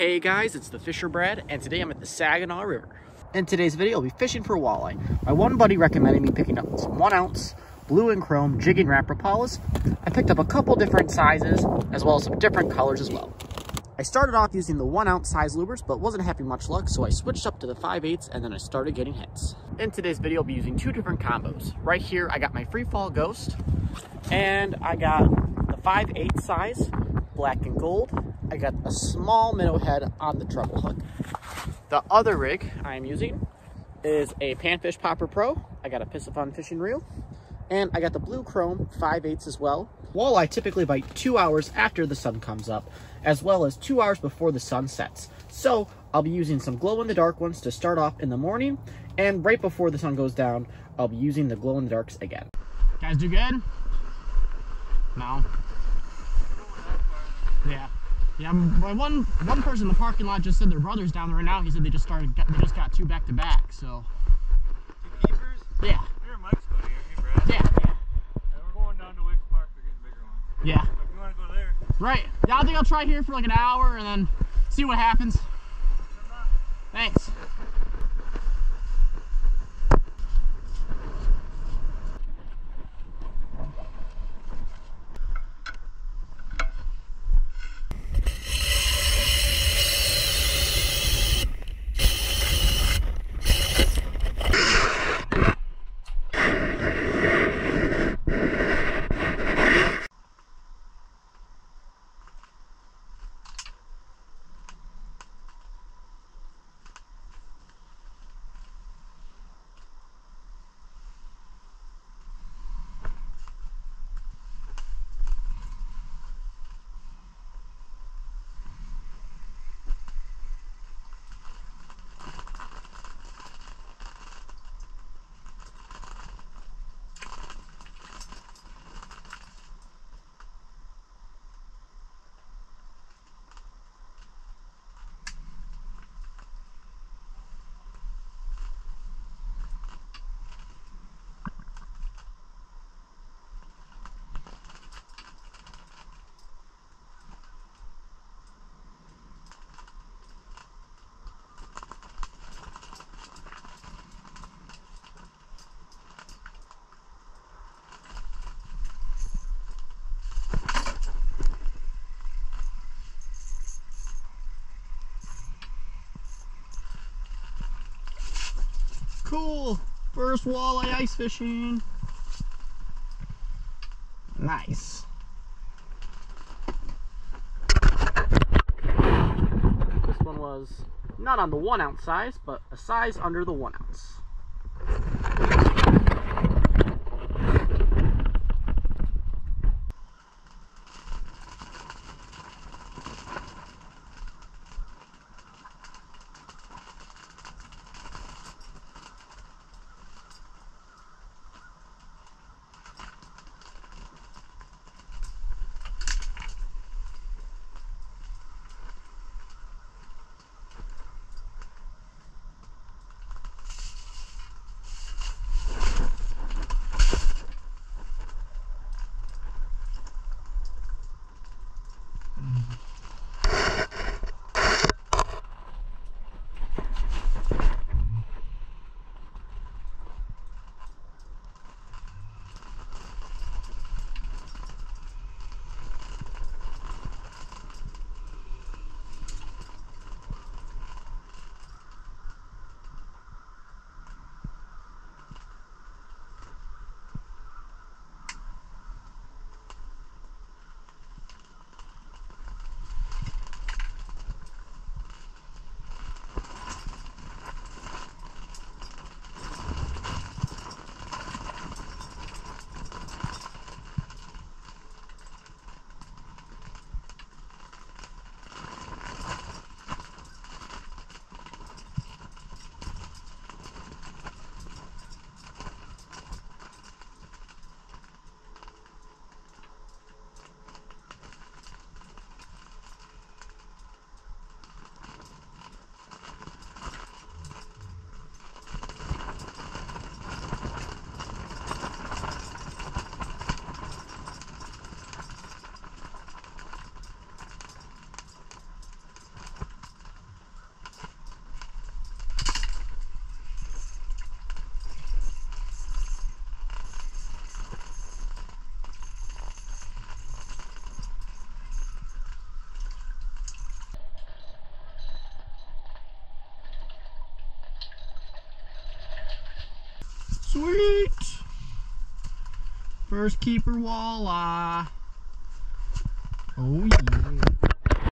Hey guys, it's the Fisher Brad, and today I'm at the Saginaw River. In today's video, I'll be fishing for walleye. My one buddy recommended me picking up some one ounce blue and chrome jigging Rapalas. I picked up a couple different sizes, as well as some different colors as well. I started off using the one ounce size lubers, but wasn't having much luck, so I switched up to the 5 8 and then I started getting hits. In today's video, I'll be using two different combos. Right here, I got my Free Fall Ghost, and I got the 5 8 size, black and gold. I got a small minnow head on the treble hook. The other rig I'm using is a Panfish Popper Pro. I got a Piscifun fishing reel. And I got the blue chrome 5 8 as well. Walleye typically bite two hours after the sun comes up, as well as two hours before the sun sets. So I'll be using some glow-in-the-dark ones to start off in the morning, and right before the sun goes down, I'll be using the glow-in-the-darks again. Guys do good? No. Yeah. My one one person in the parking lot just said their brother's down there right now. He said they just started, they just got two back to back. So. Two keepers? Yeah. You're Mike's buddy, aren't you, Brad? Yeah. Yeah. Yeah, we're going down to Wickes Park. They're getting bigger ones. Yeah. So if you want to go there, Right. Yeah, I think I'll try here for like an hour and then see what happens. Thanks. Cool. First walleye ice fishing. Nice. This one was not on the one ounce size, but a size under the one ounce. Sweet! First keeper walleye. Oh yeah.